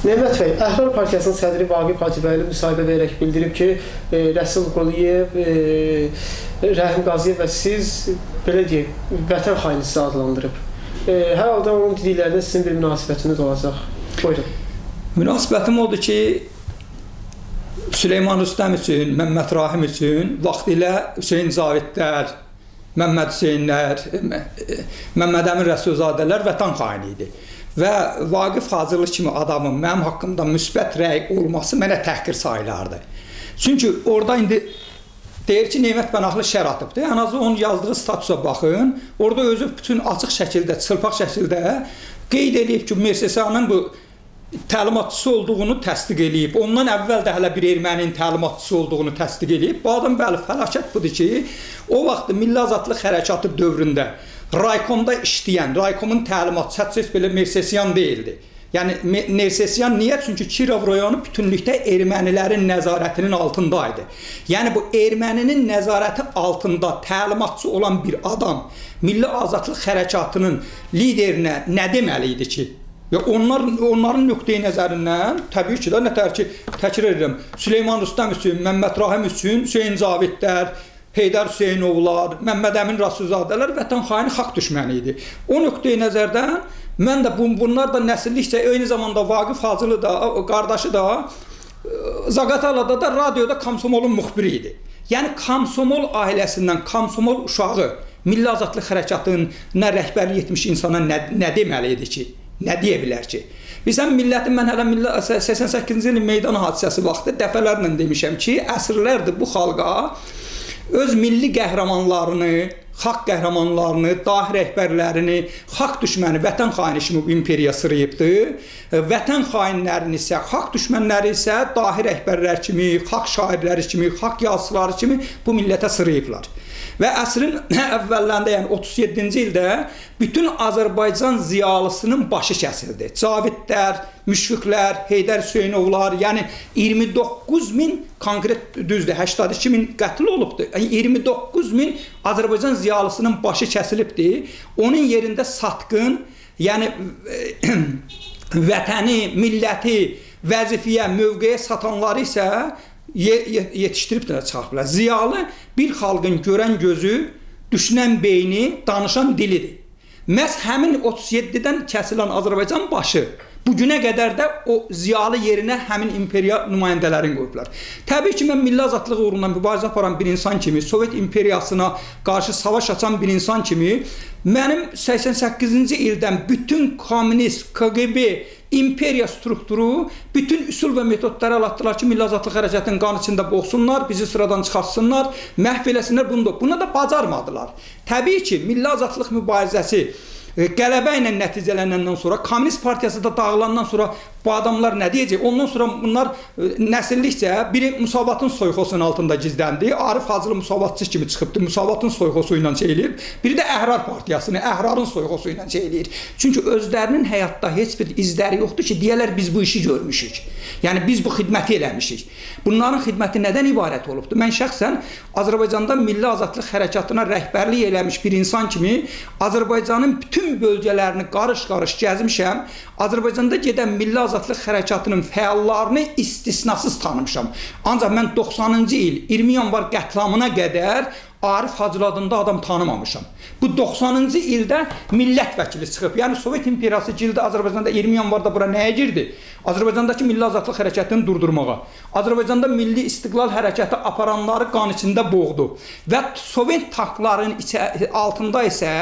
Nemət bəy, Əhrar Partiyasının sədri Vaqif Hacıbəyli müsahibə verərək bildirib ki, e, Rəsul Quliyev, e, Rəhim Qaziyev və siz belə deyək, vətən xainisi adlandırıb. E, hər halda onun dediklərinə sizin bir münasibətiniz olacaq. Buyurun. Münasibətim odur ki, Süleyman Rüstəm üçün, Məmməd Rahim üçün vaxtilə Hüseyn Zavidlər, Məmməd Hüseynlər, Məmməd Əmin Rəsulzadələr vətən xaini idi. Və Vaqif Hacılı kimi adamın mənim haqqımda müsbət rəy olması mənə təhqir sayılardı. Çünki orada indi deyir ki, Nemət Pənahlı şər atıbdır. Ən azı onun yazdığı statusa baxın. Orada özü bütün açıq şəkildə, çılpaq şəkildə qeyd eləyib ki, Mersesanın bu təlimatçısı olduğunu təsdiq eləyib. Ondan əvvəl də hələ bir erməninin təlimatçısı olduğunu təsdiq eləyib. Bu adam bəli fəlakət budur ki, o vaxt Milli Azadlıq Hərəkatı dövründə Raykomda işləyən, Raykomun təlimatçısı hətta belə Mersesiyan deyildi. Yəni Nersesiyan niyə? Çünki Kirov rayonu bütünlükdə ermənilərin nəzarətinin altında idi. Yəni bu erməninin nəzarəti altında təlimatçı olan bir adam Milli Azadlıq Hərəkatının liderinə nə deməli idi ki? Ya onlar onların nöqteyi nəzərindən təbii ki də nətər ki təkrar edirəm. Süleyman Rüstəm üçün, Məmməd Rahim üçün, Hüseyn Cavidlər, Heydər Hüseynovlar, Məmməd Əmin Rasulzadələr vətən xaini xalq düşməni idi. O nöqteyi nəzərdən mən də bun, bunlar da nəsillikcə eyni zamanda Vaqif Hacılı da, qardaşı da Zaqatalada da radioda Komsomolun müxbiri idi. Yəni Komsomol ailəsindən Komsomol uşağı Milli Azadlıq Hərəkatının nə rəhbərlik etmiş insana nə, nə deməli idi ki? Nə deyə bilər ki? Bilsən millətin mən hələ milli 88-ci ilin meydan hadisəsi vaxtı dəfələrlə demişəm ki, əsrlərdir bu xalqa öz milli qəhrəmanlarını, xalq qəhrəmanlarını, dahi rəhbərlərini, xalq düşməni, vətən xaini kimi imperiya sırıyıbdı. Vətən xainlərini isə, xalq düşmənləri isə dahi rəhbərlər kimi, xalq şairləri kimi, xalq yazıçıları kimi bu millətə sırıyıblar. Və əsrin əvvəllərində, yəni 37-ci ildə bütün Azərbaycan ziyalısının başı kəsildi. Cavidlər, Müşfiqlər, Heydər Hüseynovlar, yəni 29 min konkret düzdür, 82 min qətl olubdu. Yəni 29 min Azərbaycan ziyalısının başı kəsilibdi. Onun yerində satqın, yəni vətəni, milləti vəzifəyə, mövqeyə satanları isə yetişdiriblər çıxarıblar. Ziyalı bir xalqın görən gözü, düşünən beyni, danışan dilidir. Məhz həmin 37-dən kəsilən Azərbaycan başı bu günə qədər də o ziyalı yerinə həmin imperiya nümayəndələrini qoyublar. Təbii ki, mən milli azadlıq uğrunda mübarizə aparan bir insan kimi, Sovet imperiyasına qarşı savaş açan bir insan kimi mənim 88-ci ildən bütün kommunist, KGB imperiya strukturu bütün üsul və metodları alatdılar ki, Milli Azadlıq Hərəkatının qanı içində boğsunlar, bizi sıradan çıxartsınlar, məhv eləsinlər bunu da. Buna da bacarmadılar. Təbii ki, Milli Azadlıq mübarizəsi qələbə ilə nəticələnəndən sonra, Kommunist Partiyası da dağılandan sonra Bu adamlar nə deyəcək? Ondan sonra bunlar e, nəsillikcə biri Musavatın soyxosunun altında gizləndi. Arif Hacılı Musavatçı kimi çıxıbdı. Musavatın soyxosu ilə şey eləyir. Biri də Əhrar partiyasını, Əhrarın soyxosu ilə şey eləyir. Çünki özlərinin həyatda heç bir izləri yoxdur ki, deyələr biz bu işi görmüşük. Yəni biz bu xidməti eləmişik. Bunların xidməti nədən ibarət olubdu? Mən şəxsən Azərbaycanda Milli Azadlıq Hərəkatına rəhbərlik eləmiş bir insan kimi Azərbaycanın bütün bölgələrini qarış-qarış gəzmişəm. Azərbaycanda gedən Milli Azadlıq Hərəkatının fəallarını istisnasız tanımışam. Ancaq mən 90-cı il 20 yanvar qətlamına qədər Arif Hacılı adında adam tanımamışam. Bu 90-cı ildə millət vəkili çıxıb. Yəni Sovet imperiyası cildi Azərbaycanda 20 yanvarda bura nəyə girdi? Azərbaycandakı milli azadlıq hərəkətini durdurmağa. Azərbaycanda milli istiqlal hərəkəti aparanları qan içində boğdu. Və Sovet tanklarının altında isə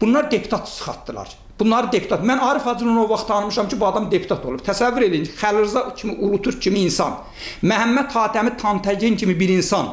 bunlar deputat çıxartdılar. Bunları deputat. Mən Arif Hacının o vaxt tanımışam ki, bu adam deputat olub. Təsəvvür edin, Xəlil Rza kimi Ulutürk kimi insan, Məhəmməd Hatəmi Tantəgin kimi bir insan,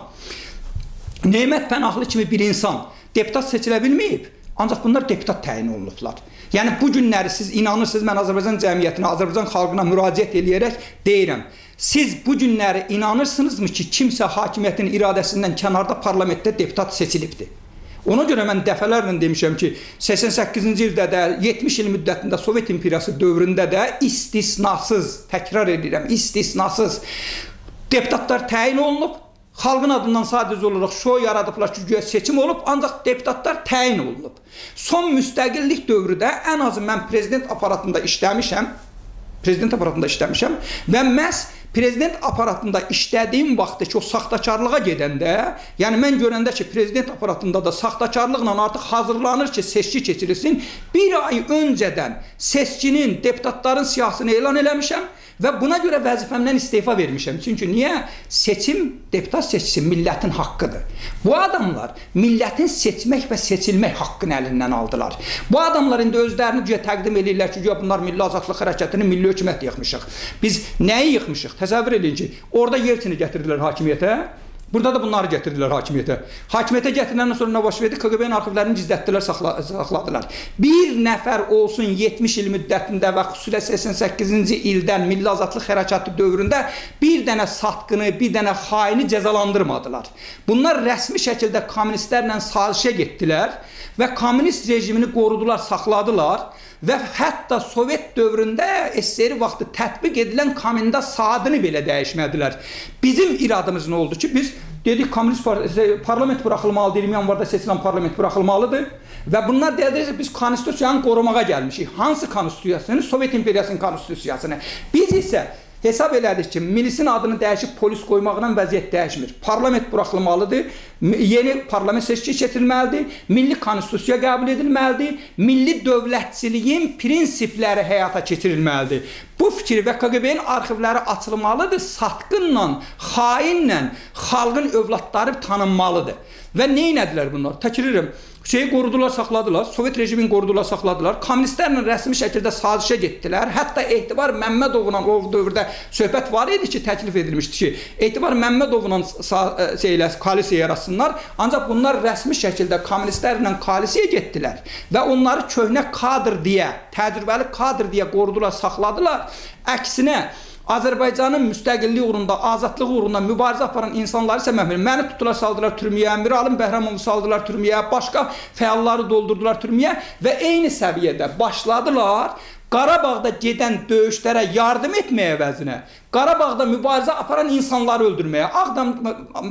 Nemət Pənahlı kimi bir insan deputat seçilə bilməyib. Ancaq bunlar deputat təyin olunublar. Yəni bu günləri siz inanırsınız, mən Azərbaycan cəmiyyətinə, Azərbaycan xalqına müraciət eləyərək deyirəm. Siz bu günləri inanırsınızmı ki, kimsə hakimiyyətin iradəsindən kənarda parlamentdə deputat seçilibdir? Ona görə mən dəfələrlə demişəm ki, 88-ci ildə də, 70 il müddətində Sovet imperiyası dövründə də istisnasız, təkrar edirəm, istisnasız deputatlar təyin olunub. Xalqın adından sadəcə olaraq şou yaradıblar ki, güya seçim olub, ancaq deputatlar təyin olunub. Son müstəqillik dövrü də ən azı mən prezident aparatında işləmişəm. Prezident aparatında işləmişəm və məhz prezident aparatında işlədiyim vaxtda ki, o saxtakarlığa gedəndə, yəni mən görəndə ki, prezident aparatında da saxtakarlıqla artıq hazırlanır ki, seçki keçirilsin, bir ay öncədən seçkinin, deputatların siyasını elan eləmişəm və buna görə vəzifəmdən istefa vermişəm. Çünki niyə? Seçim, deputat seçkisi millətin haqqıdır. Bu adamlar millətin seçmək və seçilmək haqqını əlindən aldılar. Bu adamlar indi özlərini güya təqdim edirlər ki, güya bunlar Milli Azadlıq Hərəkatını, Milli Hökumət yıxmışıq. Biz nəyi yıxmışıq? Təsəvvür eləyin ki, orada Yeltsini gətirdilər hakimiyyətə. Burada da bunları gətirdilər hakimiyyətə. Hakimiyyətə gətiriləndən sonra nə baş verdi? KGB-nin arxivlərini gizlətdilər, saxla saxladılar. Bir nəfər olsun 70 il müddətində və xüsusilə 88-ci ildən Milli Azadlıq Hərəkatı dövründə bir dənə satqını, bir dənə xaini cəzalandırmadılar. Bunlar rəsmi şəkildə kommunistlərlə sazişə getdilər və kommunist rejimini qorudular, saxladılar və hətta Sovet dövründə SSR vaxtı tətbiq edilən komenda saatını belə dəyişmədilər. Bizim iradımız nə oldu ki, biz dedik kommunist par parlament buraxılmalıdır, 20 yanvarda seçilən parlament buraxılmalıdır və bunlar deyirlər ki, biz konstitusiyanı qorumağa gəlmişik. Hansı konstitusiyasını? Sovet imperiyasının konstitusiyasını. Biz isə hesab elədik ki, milisin adını dəyişib polis qoymaqla vəziyyət dəyişmir. Parlament buraxılmalıdır, yeni parlament seçki keçirilməlidir, milli konstitusiya qəbul edilməlidir, milli dövlətçiliyin prinsipləri həyata keçirilməlidir. Bu fikir və KGB-nin arxivləri açılmalıdır, satqınla, xainlə xalqın övladları tanınmalıdır. Və nə etdilər bunlar? Təkrar şeyi qorudular, saxladılar. Sovet rejimini qorudular, saxladılar. Kommunistlərlə rəsmi şəkildə sazişə getdilər. Hətta Etibar Məmmədovla o dövrdə söhbət var idi ki, təklif edilmişdi ki, Etibar Məmmədovla şeylə koalisiya yaratsınlar. Ancaq bunlar rəsmi şəkildə kommunistlərlə koalisiyaya getdilər və onları köhnə kadr deyə, təcrübəli kadr deyə qorudular, saxladılar. Əksinə Azərbaycanın müstəqilliyi uğrunda, azadlığı uğrunda mübarizə aparan insanları isə məhv Məni tutdular, saldılar türməyə, Əmir Alim Bəhramovu saldılar türməyə, başqa fəalları doldurdular türməyə və eyni səviyyədə başladılar Qarabağda gedən döyüşlərə yardım etməyə əvəzinə, Qarabağda mübarizə aparan insanları öldürməyə. Ağdam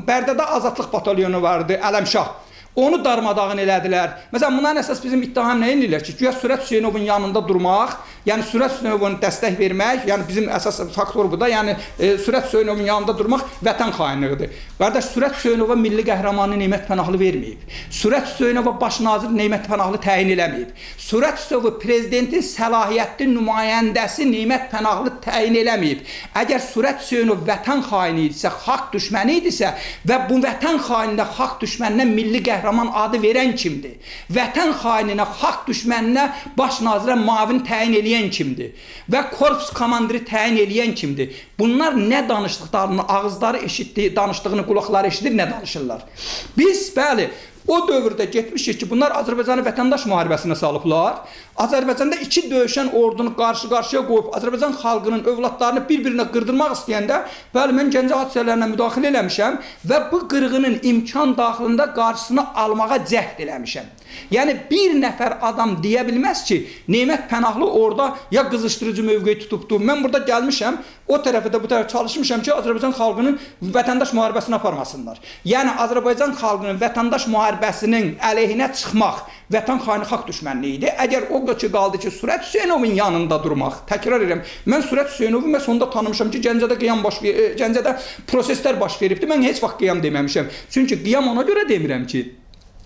Bərdədə azadlıq batalyonu vardı, Ələmşah. Onu darmadağın elədilər. Məsələn, bundan əsas bizim ittiham nə edirlər ki, güya Sürət Hüseynovun yanında durmaq, yəni Sürət Hüseynovun dəstək vermək, yəni bizim əsas faktor bu da, yəni e, Sürət Hüseynovun yanında durmaq vətən xainliğidir. Qardaş, Sürət Hüseynova milli qəhrəmanı Neymət Pənahlı verməyib. Sürət Hüseynova baş nazir Neymət Pənahlı təyin eləməyib. Sürət Hüseynova prezidentin səlahiyyətli nümayəndəsi Neymət Pənahlı təyin eləməyib. Əgər Sürət Hüseynov vətən xaini idisə, xalq düşməni idisə və bu vətən xaininə, xalq düşməninə milli qəhrəman qəhrəman adı verən kimdir? Vətən xaininə, xalq düşməninə baş nazirə mavin təyin eləyən kimdir? Və korpus komandiri təyin eləyən kimdir? Bunlar nə danışdıqlarını, ağızları eşitdiyi, danışdığını qulaqları eşidir, nə danışırlar? Biz, bəli, O dövrdə getmişik ki, bunlar Azərbaycanı vətəndaş müharibəsinə salıblar. Azərbaycanda iki döyüşən ordunu qarşı-qarşıya qoyub Azərbaycan xalqının övladlarını bir-birinə qırdırmaq istəyəndə, bəli, mən Gəncə hadisələrinə müdaxilə eləmişəm və bu qırğının imkan daxilində qarşısını almağa cəhd eləmişəm. Yəni bir nəfər adam deyə bilməz ki, Nemət Pənahlı orada ya qızışdırıcı mövqe tutubdu. Mən burada gəlmişəm, o tərəfə də bu tərəfə çalışmışam ki, Azərbaycan xalqının vətəndaş müharibəsini aparmasınlar. Yəni Azərbaycan xalqının vətəndaş müharibəsinin əleyhinə çıxmaq vətən xaini xalq düşmənliyi idi. Əgər o ki qaldı ki, Sürət Hüseynovun yanında durmaq. Təkrar edirəm. Mən Sürət Hüseynovu mən sonda tanımışam ki, Gəncədə qiyam baş ver, e, Gəncədə proseslər baş veribdi. Mən heç vaxt qiyam deməmişəm. Çünki qiyam ona görə demirəm ki,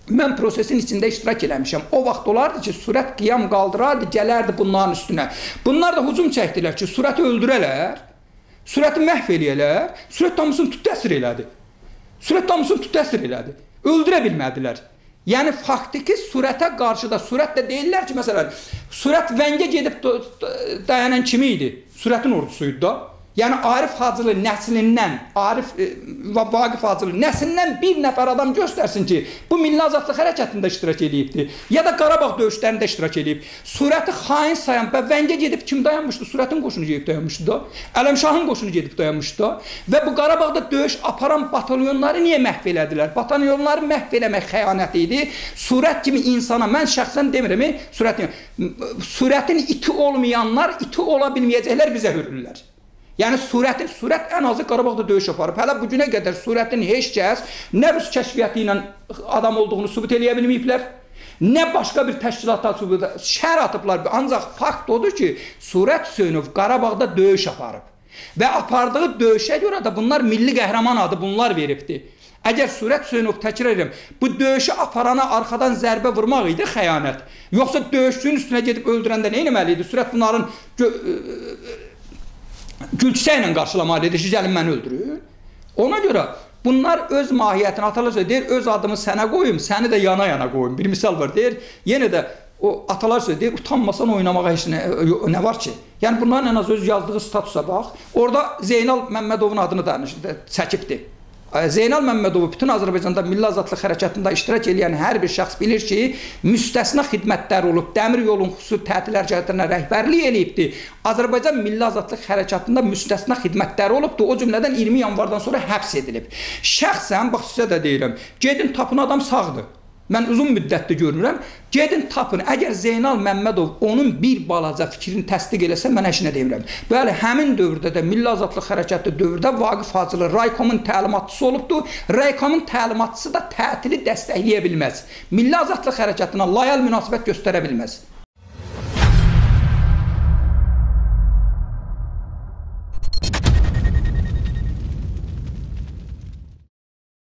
Mən prosesin içində iştirak eləmişəm. O vaxt olardı ki, sürət qiyam qaldırardı, gələrdi bunların üstünə. Bunlar da hücum çəkdilər ki, sürəti öldürələr, sürəti məhv eləyələr, sürət damısını tut təsir elədi. Sürət damısını tut təsir elədi. Öldürə bilmədilər. Yəni faktiki sürətə qarşı da sürət də deyirlər ki, məsələn, sürət Vəngə gedib dayanan kimi idi? Sürətin ordusu idi da. Yəni Arif Hacılı nəslindən, Arif e, Vaqif Hacılı nəslindən bir nəfər adam göstərsin ki, bu Milli Azadlıq hərəkatında iştirak eləyibdi, ya da Qarabağ döyüşlərində iştirak eləyib. Surəti xain sayan və Vəngə gedib kim dayanmışdı? Surətin qoşunu gedib dayanmışdı da. Ələmşahın qoşunu gedib dayanmışdı da. Və bu Qarabağda döyüş aparan batalyonları niyə məhv elədilər? Batalyonları məhv eləmək xəyanət idi. Surət kimi insana mən şəxsən demirəm, surətin surətin iti olmayanlar iti ola bilməyəcəklər bizə hürürlər. Yəni surətin surət ən azı Qarabağda döyüş aparıb. Hələ bu günə qədər surətin heç kəs nə rus kəşfiyyatı ilə adam olduğunu sübut eləyə bilməyiblər, nə başqa bir təşkilata açıb şər atıblar. Ancaq fakt odur ki, Surət Hüseynov Qarabağda döyüş aparıb. Və apardığı döyüşə görə də bunlar milli qəhrəman adı bunlar veribdi. Əgər Surət Hüseynov təkrar edirəm, bu döyüşü aparana arxadan zərbə vurmaq idi xəyanət. Yoxsa döyüşçünün üstünə gedib öldürəndə nə etməli idi? Surət bunların gülçə ilə qarşılamalı idi ki, gəlin məni öldürün. Ona görə bunlar öz mahiyyətini atalar deyir, öz adımı sənə qoyum, səni də yana-yana qoyum. Bir misal var deyir, yenə də o atalar söz deyir, utanmasan oynamağa heç nə, nə var ki? Yəni bunların ən az öz yazdığı statusa bax. Orada Zeynal Məmmədovun adını da çəkibdi. Zeynal Məmmədov bütün Azərbaycanda milli azadlıq hərəkatında iştirak edən hər bir şəxs bilir ki, müstəsna xidmətlər olub, dəmir yolun xüsusi tətil hərəkatına rəhbərlik eləyibdi. Azərbaycan milli azadlıq hərəkatında müstəsna xidmətləri olubdu. O cümlədən 20 yanvardan sonra həbs edilib. Şəxsən bax sizə də deyirəm, gedin tapın adam sağdır. Mən uzun müddətdir görmürəm. Gedin tapın. Əgər Zeynal Məmmədov onun bir balaca fikrini təsdiq eləsə, mən heç nə demirəm. Bəli, həmin dövrdə də Milli Azadlıq Hərəkatı dövrdə Vaqif Hacılı Raykomun təlimatçısı olubdu. Raykomun təlimatçısı da tətili dəstəkləyə bilməz. Milli Azadlıq Hərəkatına layihəli münasibət göstərə bilməz.